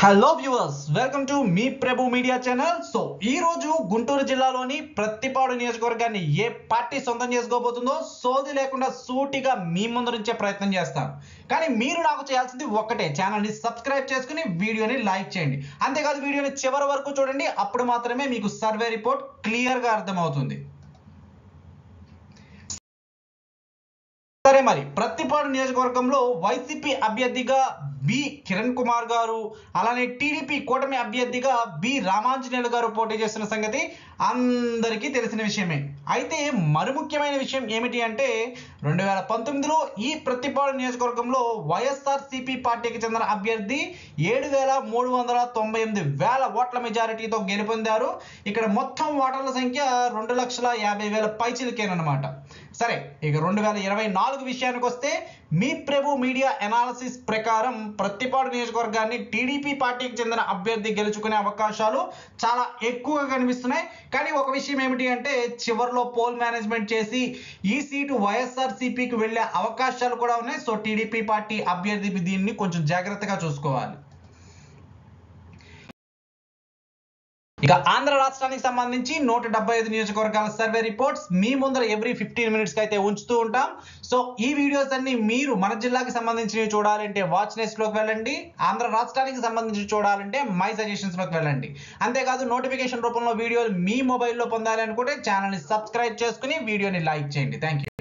Hello viewers welcome to మీ Prabhu media channel so ఈ రోజు గుంటూరు జిల్లాలోని ప్రత్తిపాడు నియోజకవర్గాన్ని ఏ పార్టీ సొంతం చేసుకోబోతుందో సోది లేకుండా సూటిగా మీ ముందు నుంచే ప్రయత్నం చేస్తాను కానీ మీరు నాకు చేయాల్సింది ఒక్కటే ఛానల్ని సబ్స్క్రైబ్ చేసుకుని వీడియోని లైక్ చేయండి. అంతేకాదు వీడియోని చివరి వరకు చూడండి అప్పుడు మాత్రమే మీకు సర్వే రిపోర్ట్ క్లియర్గా అర్థమవుతుంది. సరే మరి ప్రత్తిపాడు నియోజకవర్గంలో వైసీపీ అభ్యర్థిగా బి కిరణ్ కుమార్ గారు అలానే టీడీపీ కూటమి అభ్యర్థిగా బి రామాంజనేయులు గారు పోటీ చేస్తున్న సంగతి అందరికీ తెలిసిన విషయమే. అయితే మరి ముఖ్యమైన విషయం ఏమిటి అంటే రెండు వేల పంతొమ్మిదిలో ఈ ప్రతిపాడు నియోజకవర్గంలో వైఎస్ఆర్ సిపి పార్టీకి చెందిన అభ్యర్థి ఏడు వేల మూడు వందల తొంభై ఎనిమిది వేల ఓట్ల మెజారిటీతో గెలుపొందారు. ఇక్కడ మొత్తం ఓటర్ల సంఖ్య రెండు లక్షల యాభై వేల పైచిలకేనమాట సరే ఇక రెండు వేల ఇరవై నాలుగు విషయానికి వస్తే మీ ప్రభు మీడియా ఎనాలసిస్ ప్రకారం ప్రతిపాడు నియోజకవర్గాన్ని టీడీపీ పార్టీకి చెందిన అభ్యర్థి గెలుచుకునే అవకాశాలు చాలా ఎక్కువగా కనిపిస్తున్నాయి. కానీ ఒక విషయం ఏమిటి అంటే చివరిలో పోల్ మేనేజ్మెంట్ చేసి ఈ సీటు వైఎస్ఆర్ సిపికి వెళ్ళే అవకాశాలు కూడా ఉన్నాయి. సో టీడీపీ పార్టీ అభ్యర్థి దీన్ని కొంచెం జాగ్రత్తగా చూసుకోవాలి. ఇక ఆంధ్ర రాష్ట్రానికి సంబంధించి నూట డెబ్బై ఐదు నియోజకవర్గాల సర్వే రిపోర్ట్స్ మీ ముందర ఎవ్రీ ఫిఫ్టీన్ మినిట్స్కి అయితే ఉంచుతూ ఉంటాం. సో ఈ వీడియోస్ అన్ని మీరు మన జిల్లాకి సంబంధించినవి చూడాలంటే వాచ్లోకి వెళ్ళండి. ఆంధ్ర రాష్ట్రానికి సంబంధించి చూడాలంటే మై సజెషన్స్లోకి వెళ్ళండి. అంతేకాదు నోటిఫికేషన్ రూపంలో వీడియోలు మీ మొబైల్లో పొందాలి అనుకుంటే ఛానల్ని సబ్స్క్రైబ్ చేసుకుని వీడియోని లైక్ చేయండి. Thank you